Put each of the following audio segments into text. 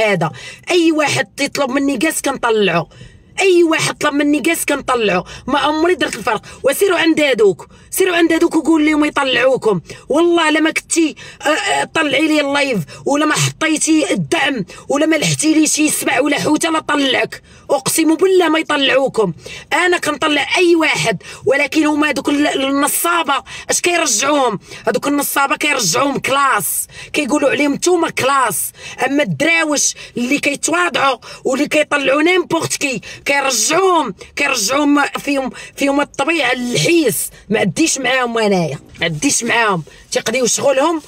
هذا. أي واحد تطلب مني كاس كنطلعو أي واحد طلب مني كاس كنطلعو ما عمري درت الفرق. وسيروا عند هادوك سيروا عند هادوك وقول لهم يطلعوكم. والله لما كنتي آه، آه، طلعي لي ال live ولا ما حطيتي الدعم ولا ما لحتي لي شي سبع ولا حوتة لا طلعك. أقسم بالله ما يطلعوكم. أنا كنطلع أي واحد ولكن هما هذوك النصابة أش كيرجعوهم؟ هذوك النصابة كيرجعوهم classe. كيقولوا عليهم نتوما classe. أما الدراوش اللي كيتواضعوا واللي كيطلعوا n'importe qui كيرجعوهم. كيرجعوهم فيهم فيهم الطبيعة الحيس. ما عديش معاهم انايا ما عديش معاهم. تيقضيو شغلهم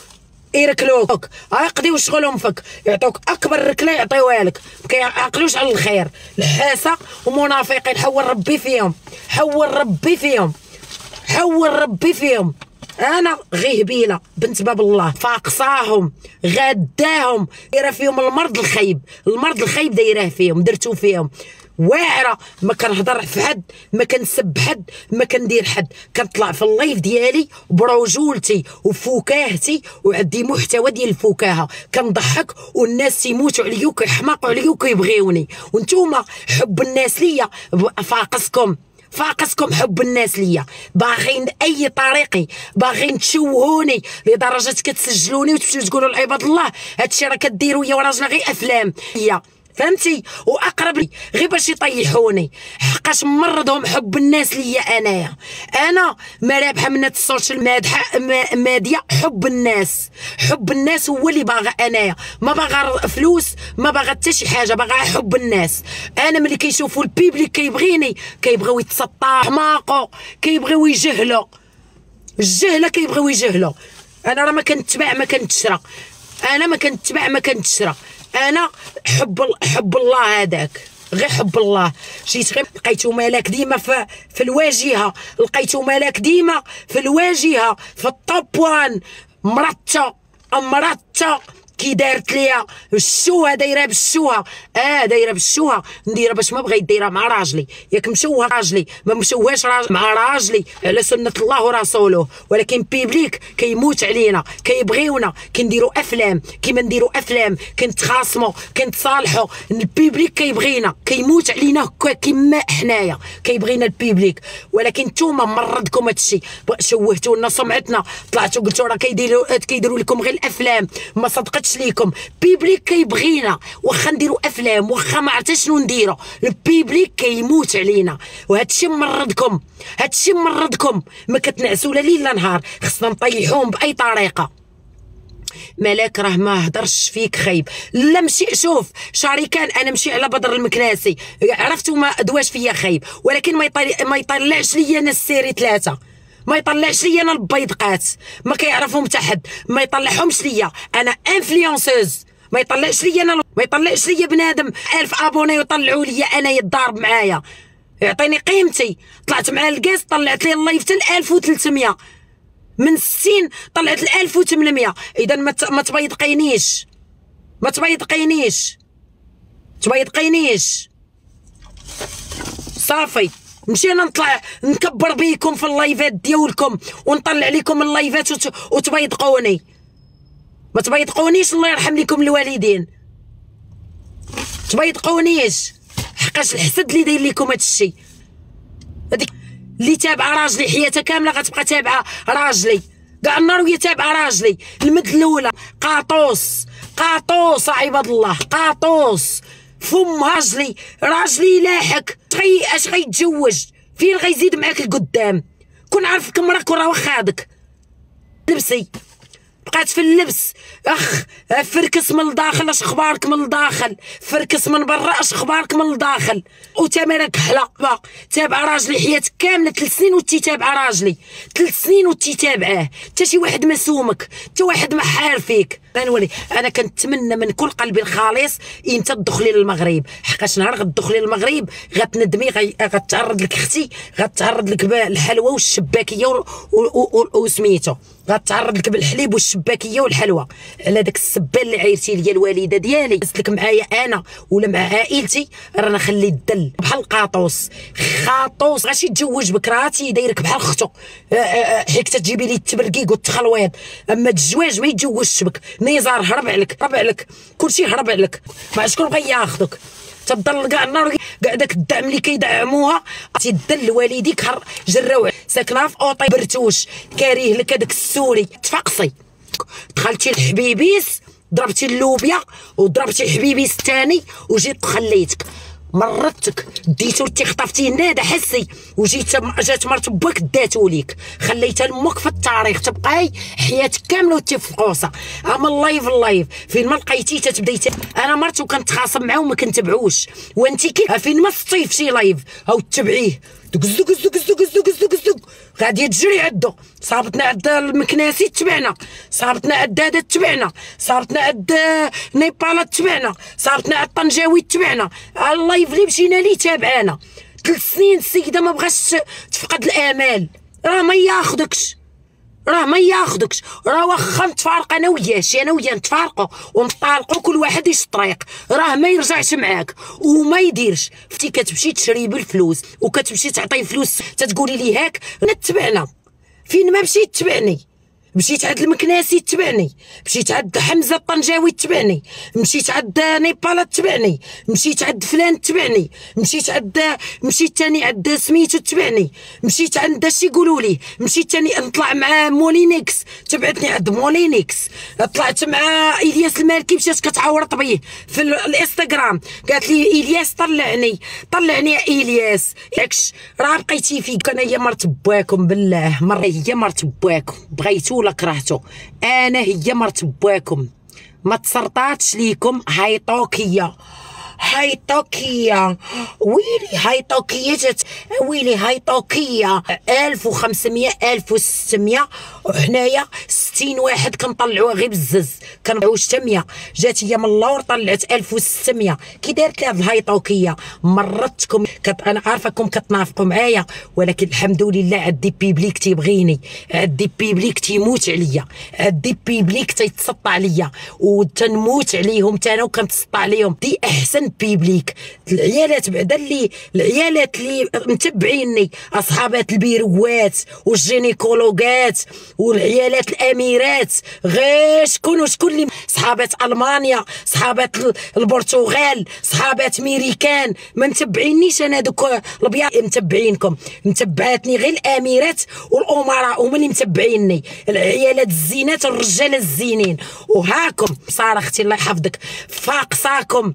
يركلوك. يقضيو شغلهم فك يعطوك أكبر ركلة يعطيوها لك ما كيعقلوش على الخير. الحاسة ومنافقين. حول ربي فيهم. حول ربي فيهم. حول ربي فيهم. أنا غيهبيلة بنت باب الله. فاقصاهم. غداهم. دايره فيهم المرض الخيب. المرض الخيب دايره فيهم. درتو فيهم. واعرة ما كنهضر في حد ما كنسب حد ما كندير حد. كنطلع في اللايف ديالي برجولتي وفكاهتي وعندي محتوى ديال الفكاهه كنضحك والناس يموتوا عليا وكيحماقوا عليا وكيبغيوني. وانتوما حب الناس ليا فاقسكم. فاقسكم حب الناس ليا. باغيين أي طريقي باغيين تشوهوني لدرجة كتسجلوني وتمشيو تقولوا لعباد الله هادشي راه كديروا يا وراجل غير أفلام. هي فهمتي؟ وأقرب لي غير باش يطيحوني. حقاش مرضهم حب الناس ليا أنايا. أنا ما رابحه من السوشيال مادحه ماديا حب الناس. حب الناس هو اللي باغا أنايا. ما باغا فلوس ما باغا حتى شي حاجة باغا حب الناس. أنا ملي كيشوفوا ال public كيبغيني كيبغيو يتسطحوا حماقوا كيبغيو يجهلوا الجهله كيبغيو يجهلوا أنا راه ما كنتبع ما كنتشرى. أنا ما كنتبع ما كنتشرى. أنا حب حب الله هذاك. غير حب الله. جيت غير لقيتو مالك ديما في, في الواجهة. لقيتو مالك ديما في الواجهة. في ال top one مرتة. مرتة. كي دارت ليا؟ الشوها دايرة بالشوها آه دايرة بالشوها نديرها باش ما بغيت دايرة مع راجلي. ياك مشوه راجلي. ما مشوهاش راجلي مع راجلي. على سنة الله ورسوله. ولكن public كيموت علينا كيبغيونا. كنديروا أفلام. كيما نديروا أفلام. كنتخاصموا كنتصالحوا ال public كيبغينا. كيموت علينا كيما حنايا. كيبغينا ال public ولكن نتوما مرضكم هادشي. شوهتوا لنا سمعتنا. طلعتوا قلتوا راه كيديروا كيديروا لكم غير الأفلام. ما صدقتش قلت لكم public كيبغينا واخا نديروا أفلام واخا ما عرفت شنو نديروا ال public كيموت علينا. وهذا الشيء مرضكم هذا الشيء مرضكم ما كتنعسوا لا ليل لا نهار. خصنا نطيحوهم بأي طريقة. ملاك راه ما هضرش فيك خايب. لا مشي شوف شريكان أنا مشي على بدر المكناسي. عرفتوا ما دواش فيا خايب. ولكن ما ما يطلعش ليا أنا السيري ثلاثة. ما يطلعش ليا أنا البيضقات ما كيعرفهم حتى حد. ما يطلعهمش ليا. أنا انفلونسوز ما يطلعش ليا أنا ما يطلعش ليا بنادم. ألف أبوني يطلعوا ليا. أنا يتضارب معايا. يعطيني قيمتي. طلعت مع الكاس طلعت لي اللايف حتى 1300 من 60 طلعت ل 1800 إذا ما تبيضقينيش. ما تبيضقينيش. تبيضقينيش. صافي. مشينا نطلع نكبر بيكم في اللايفات ديالكم ونطلع لكم اللايفات وت... وتبيضقوني. ما تبيضقونيش الله يرحم لكم الوالدين. تبيضقونيش. حقاش الحسد اللي داير لكم هذا الشيء هذيك اللي تابعة راجلي حياتها كاملة غتبقى تابعة راجلي. كاع النار وهي تابعة راجلي. المد الأولى قاطوس. قاطوس عباد الله. قاطوس. فم راجلي راجلي لاحق غي اش غيتزوج فين غيزيد معاك القدام؟ كون عارفك مراك وراه واخادك لبسي. بقات في اللبس. أخ فركس من الداخل أش أخبارك من الداخل. فركس من برا أش أخبارك من الداخل. وتامرك حلقه تابع راجلي. حياتك كاملة. ثلاث سنين وتي تابع راجلي. ثلاث سنين وتي تابعاه حتى شي واحد ما سومك. حتى واحد ما حار فيك أنا أنا كنتمنى من كل قلبي الخالص انت تدخلي للمغرب. حقاش نهار غتدخلي للمغرب غتندمي غتعرض لك أختي غتعرض لك الحلوى والشباكية وسميتو. غتعرض لك بالحليب والشباكية والحلوى على داك السبان اللي عيرتي ليا الوالدة ديالي. لك معايا أنا ولا مع عائلتي رانا خلي الدل بحال قاطوس. خاطوس غاشي يتزوج بك راتي دايرك بحال أختو. حيت تجيبي لي التبرقيق والتخلويض أما الزواج ما يتزوجش بك. نيزار هرب عليك هرب عليك. كلشي هرب عليك. ما شكون بغى ياخذك؟ تضل كاع النار كاع داك الدعم اللي كيدعموها. تيدل لوالديك جراو. ساكنة في أوطي برتوش. كاريه لك هذاك السوري. تفقصي دخلتي لحبيبيس ضربتي اللوبيا وضربتي حبيبيس الثاني وجيت خليتك. مرتك ديتو انت خطفتي نادا حسي وجيت جات مرت باك داتو ليك. خليتها لمك في التاريخ تبقاي حياتك كاملة وانت في قوصه اما اللايف اللايف فين ما لقيتي تتبداي أنا مرت وكنتخاصم معاه وما كنتبعوش. وانت كي فين ما شي لايف أو تبعيه. دقز دقز دقز دقز دقز دقز دقز غادي تجري عدو. صابتنا عند المكناسي تبعنا. صابتنا عند هذا تبعنا. صابتنا عند نيبال تبعنا. صابتنا عند طنجاوي تبعنا. ال live اللي مشينا ليه تابعانا ثلاث سنين السيده ما بغاش تفقد الامال راه ما ياخذكش راه ما ياخذكش راه واخا نتفارق أنا وياه أنا وياه نتفارقوا ونطالقوا كل واحد يش طريق. راه ما يرجعش معاك وما يديرش. فتي كتمشي تشري بالفلوس وكتمشي تعطي فلوس تتقولي لي هاك نتبعنا. فين ما مشيت تبعني. مشيت عند المكناسي تبعني. مشيت عند حمزة الطنجاوي تبعني. مشيت عند نيبال تبعني. مشيت عند فلان تبعني. مشيت عند مشيت تاني عند سميتو تبعني. مشيت عند اش يقولوا لي. مشيت تاني نطلع مع مولينيكس تبعتني عند مولينيكس طلعت مع إلياس المالكي. مشات كتعاورط بيه في الإنستغرام. قالت لي إلياس طلعني. طلعني يا إلياس. ياكش راه بقيتي فيك. أنا هي مرت بواكم بالله. مرة هي مرت بواكم بغيتو ولا كرهتو أنا هي مرت بواكم ما تسرطاتش ليكم. هايطوكيه هايطوكية ويلي هايطوكية ويلي هايطوكية ألف وخمسمية ألف وستمية وحنايا ستين واحد كنطلعوها غير بزز كنطلعو شتا جات هي من اللور طلعت ألف وستمية كي دارت لي هاد الهايطوكية مرتكم كت... أنا عارفاكم كتنافقوا معايا ولكن الحمد لله عندي public تيبغيني عندي public تيموت عليا عندي public تيتسطى عليا وتنموت عليهم تانا وكنتسطى عليهم دي أحسن public العيالات بعدا اللي العيالات اللي متبعيني أصحابات البيروات والجينيكولوجات والعيالات الأميرات. غير شكون وشكون اللي صحابات ألمانيا صحابات البرتغال صحابات ميريكان ما متبعينيش أنا دوك البياض متبعينكم. متبعاتني غير الأميرات والأمراء هما اللي متبعيني. العيالات الزينات الرجال الزينين. وهاكم. صار أختي الله يحفظك. فاقصاكم.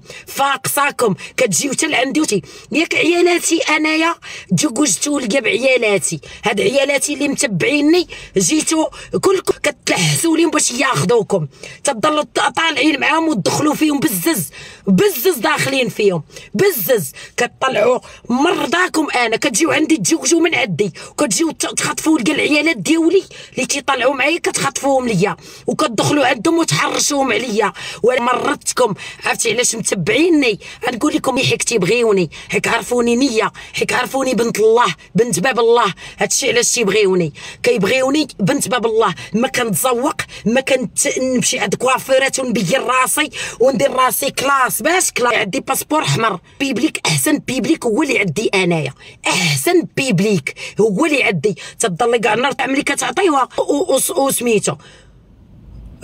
فاقصاكم كتجيو حتى لعندي ياك عيالاتي أنايا تزوجتو لقى بعيالاتي هاد عيالاتي اللي متبعيني جيتو كلكم كتلحسوا ليهم باش ياخذوكم. تضلوا طالعين معاهم وتدخلوا فيهم بزز. بزز داخلين فيهم. بزز. كتطلعوا مرضاكم أنا. كتجيو عندي تزوجوا من عندي. وكتجيو تخطفوا لقى العيالات ديولي. اللي تيطلعوا معايا كتخطفوهم ليا. وكتدخلوا عندهم وتحرشوهم عليا. مرضتكم. عرفتي علاش متبعيني؟ غنقول لكم حيت تيبغيوني حيت عرفوني نية. حيت عرفوني بنت الله بنت باب الله. هادشي علاش تيبغيوني كيبغيوني بنت باب الله. ما كنتزوق ما كنت نمشي عند كوافيرات ونبين راسي وندير راسي كلاس باش كلاس. عندي باسبور احمر بيبليك أحسن بيبليك هو اللي عندي أنايا. أحسن بيبليك هو اللي عندي. تضل كاع النهار ملي كتعطيوها وسميتو.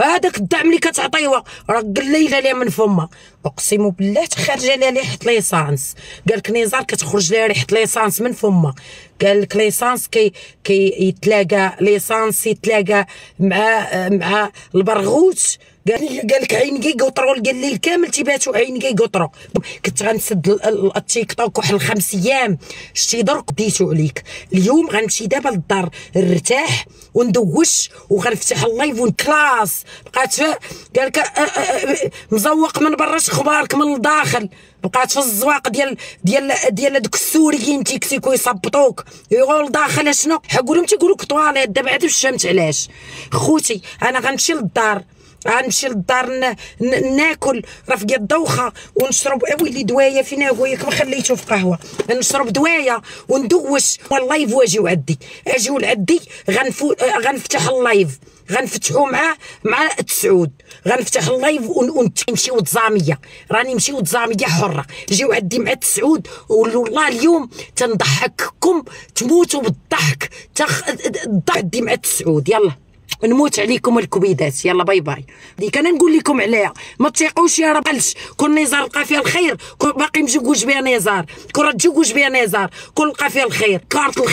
هذاك الدعم اللي كتعطيوها راه قليله ليها من فمها. أقسم بالله تخرج لها ريحه ليسانس قال لك نزار كتخرج لها ريحه ليسانس من فمها. قال لك ليسانس كي كي يتلاقى ليسانس يتلاقى مع مع البرغوث. قال قال لك عينكي قطروا قال لي كامل تيباتوا عينكي قطروا كنت غنسد التيك توك واحد الخمس أيام. شتي درك ديتو عليك. اليوم غنمشي دابا للدار نرتاح وندوش وغنفتح اللايف ونكلاس بقات قال لك مزوق من برا أخبارك من الداخل. بقات في الزواق ديال ديال ديال دوك السوريين تيكسيكو يصبطوك. يقول داخل شنو حقولهم تيقولوا لك طواليت. دابا عاد فهمت علاش. خوتي أنا غنمشي للدار. غنمشي للدار ناكل راه الدوخه ونشرب ويلي دوايه فينا هو ياك ما خليته في قهوة. نشرب دوايه وندوش. واللايف واجيو عندي اجيو لعندي غنفو غنفتح اللايف. غنفتحو مع مع تسعود. غنفتح اللايف ونمشيو تزاميه راني نمشيو تزاميه حرة. جيو عندي مع تسعود والله اليوم تنضحككم تموتوا بالضحك. تخ الضحك مع تسعود. يلا. نموت عليكم الكبيدات يلا باي باي. ديك أنا نقول لكم عليها ما تيقوش يا رب قالش كل نزار لقى فيها الخير باقي مجوج بها نزار كل تجوج بها نزار كل لقى فيها الخير كارت الخير.